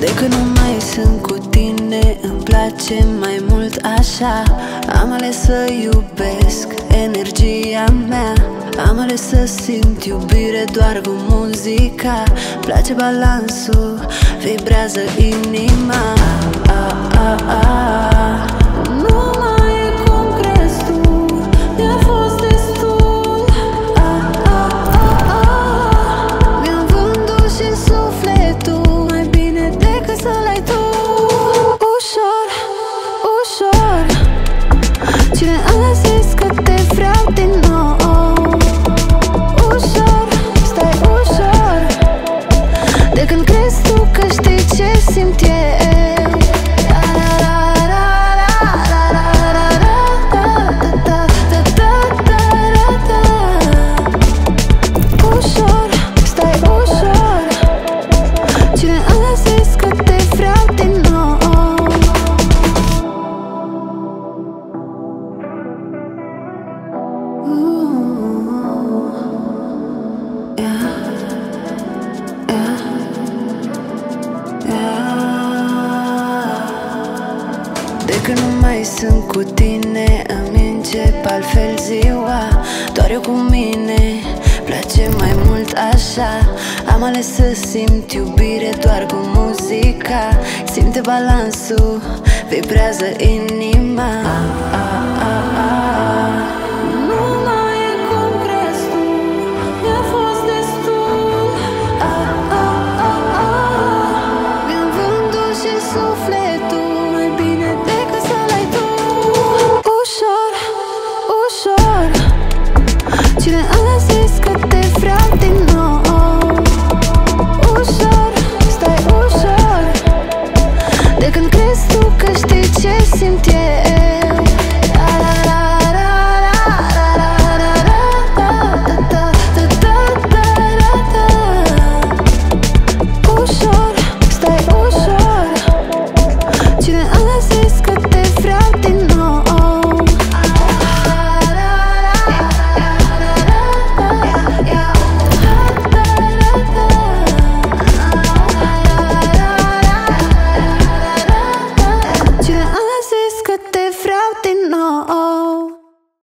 De când nu mai sunt cu tine Îmi place mai mult așa. Am ales să iubesc energia mea. Am ales să simt iubire doar cu muzica. Place balansul, vibrează inima. A, a, că știi ce simt eu când nu mai sunt cu tine Îmi încep altfel ziua. Doar eu cu mine Place mai mult așa. Am ales să simt iubire doar cu muzica. Simte balansul Vibrează inima. A, a, a, a.